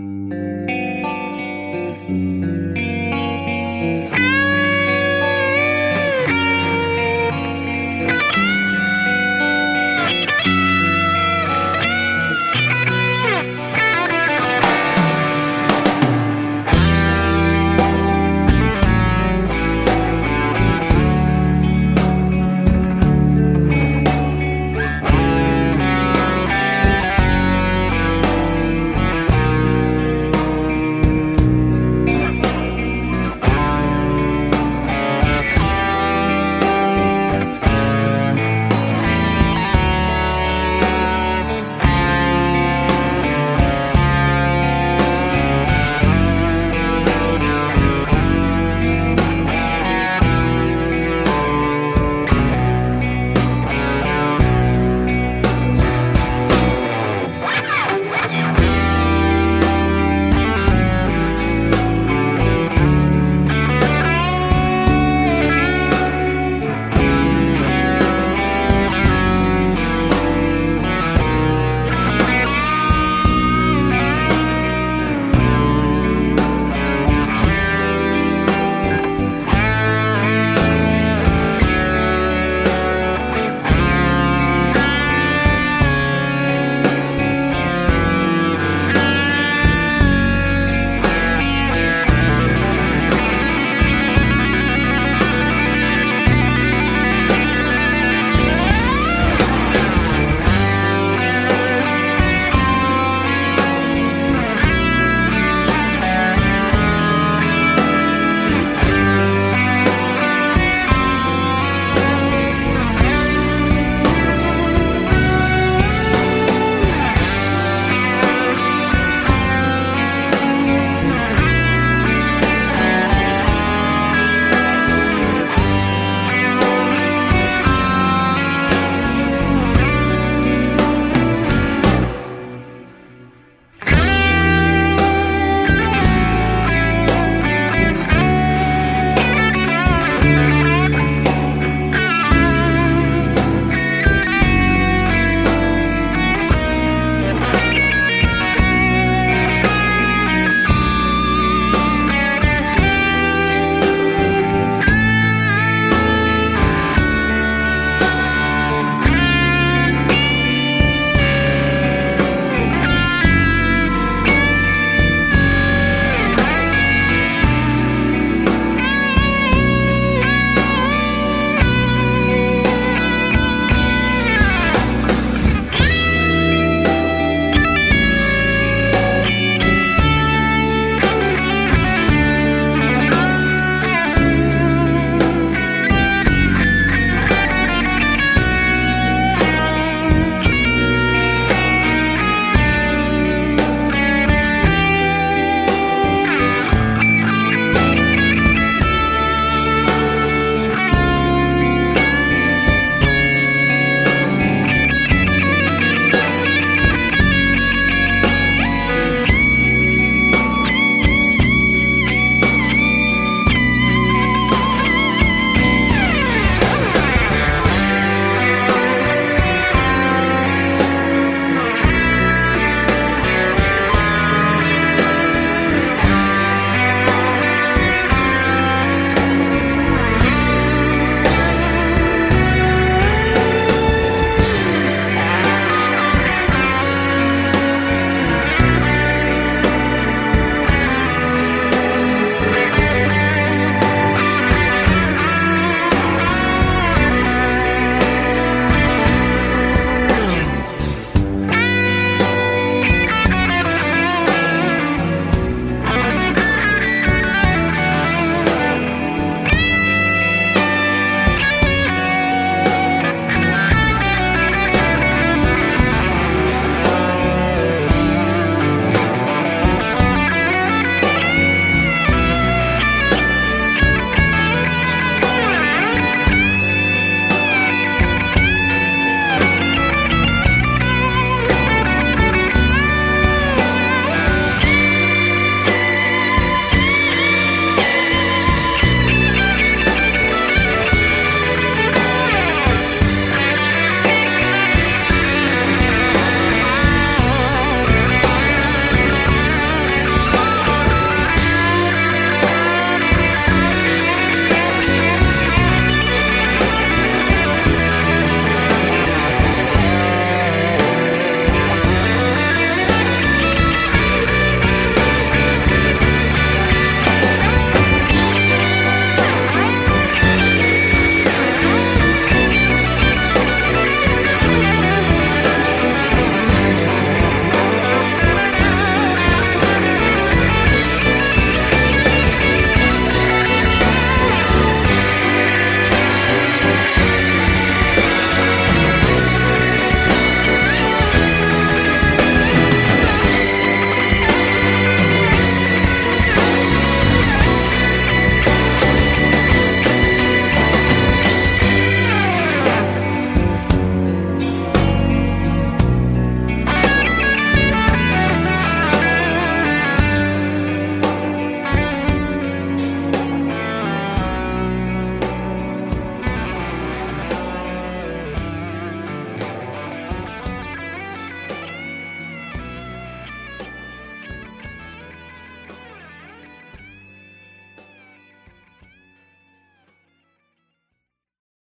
Mm-hmm.